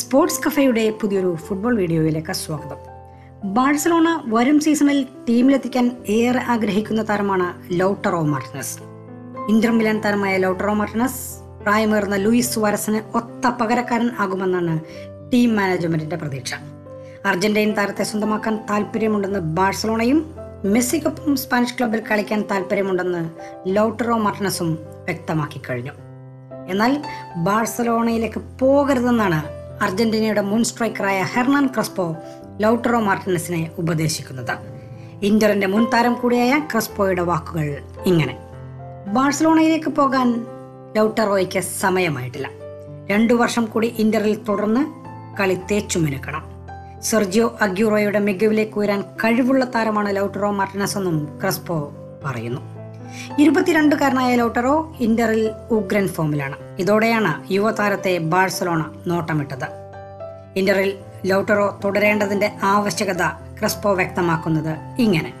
Sports കഫയുടെ പുതിയൊരു football വീഡിയോയിലേക്ക് സ്വാഗതം. ബാഴ്സലോണ വരും സീസണിൽ ടീമിലെത്തിക്കാൻ ഏറെ ആഗ്രഹിക്കുന്ന താരമാണ് ലൗട്ടറോ മാർട്ടിനസ്. ഇന്റർ മിലാൻ താരമായ ലൗട്ടറോ മാർട്ടിനസ് പ്രായമേറുന്ന ലൂയിസ് സുവാരസിന് ഒത്ത പകരക്കാരൻ ആകുമെന്നാണ് ടീം മാനേജ്മെന്റിന്റെ പ്രതീക്ഷ. അർജന്റീൻ താരത്തെ സ്വന്തമാക്കാൻ താല്പര്യമുണ്ടെന്ന് ബാഴ്സലോണയും മെസ്സിക്കൊപ്പം സ്പാനിഷ് ക്ലബിൽ കളിക്കാൻ താല്പര്യമുണ്ടെന്ന് ലൗട്ടറോ മാർട്ടിനസും വ്യക്തമാക്കി കഴിഞ്ഞു. എന്നാൽ ബാഴ്സലോണയിലേക്ക് പോകരുതെന്നാണ് അർജന്റീനയുടെ മുൻ സ്ട്രൈക്കറായ ഹെർണാൻ ക്രസ്പോ ലൗട്ടറോ മാർട്ടിനസിനെ ഉപദേശിക്കുന്നത്. ഇന്ററിന്റെ മുൻ താരം കൂടിയായ ക്രസ്പോയുടെ വാക്കുകൾ ഇങ്ങനെ. ബാഴ്സലോണയിലേക്ക് പോകാൻ ലൗട്ടറോയ്ക്ക് സമയമായിട്ടില്ല. രണ്ടു വർഷം കൂടി ഇന്ററിൽ തുടർന്ന് കളി തേച്ചു തേച്ചുമിനുക്കണം. സെർജിയോ അഗ്യൂറോയുടെ മികവിലേക്ക് ഉയരാൻ കഴിവുള്ള താരമാണ് ലൗട്ടറോ മാർട്ടിനസ് എന്നും ക്രസ്പോ പറയുന്നു. ഇരുപത്തിരണ്ടുകാരനായ ലോട്ടറോ ഇന്ററിൽ ഉഗ്രൻ ഫോമിലാണ്. ഇതോടെയാണ് യുവതാരത്തെ ബാഴ്സലോണ നോട്ടമിട്ടത്. ഇന്ററിൽ ലോട്ടറോ തുടരേണ്ടതിന്റെ ആവശ്യകത ക്രിസ്പോ വ്യക്തമാക്കുന്നത് ഇങ്ങനെ.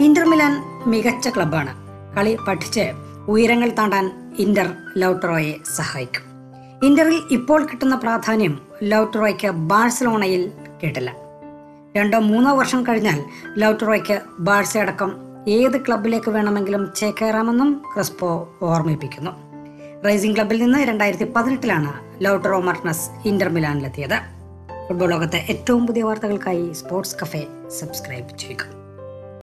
ഇന്റർ മിലാൻ മികച്ച ക്ലബാണ് കളി പഠിച്ച് ഉയരങ്ങൾ താണ്ടാൻ ഇന്റർ ലൗട്ടറോയെ സഹായിക്കും. ഇന്ററിൽ ഇപ്പോൾ കിട്ടുന്ന പ്രാധാന്യം ലൗട്ടറോയ്ക്ക് ബാഴ്സലോണയിൽ കിട്ടില്ല. രണ്ടോ മൂന്നോ വർഷം കഴിഞ്ഞാൽ ലൗട്ടറോയ്ക്ക് ബാഴ്സ അടക്കം ഏത് ക്ലബിലേക്ക് വേണമെങ്കിലും ചേക്കേറാമെന്നും ക്രിസ്പോ ഓർമ്മിപ്പിക്കുന്നു. റൈസിംഗ് ക്ലബിൽ നിന്ന് രണ്ടായിരത്തി പതിനെട്ടിലാണ് ലൗട്ടറോ മാർട്ടിനസ് ഇന്റർ മിലാനിലെത്തിയത്. ഫുട്ബോൾ ലോകത്തെ ഏറ്റവും പുതിയ വാർത്തകൾക്കായി സ്പോർട്സ് കഫേ സബ്സ്ക്രൈബ് ചെയ്യുക.